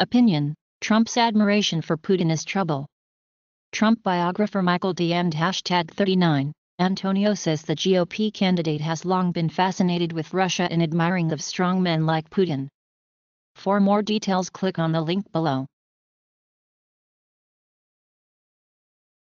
Opinion Trump's admiration for Putin is trouble. Trump biographer Michael DM'd hashtag 39. Antonio says the GOP candidate has long been fascinated with Russia and admiring of strong men like Putin. For more details click on the link below.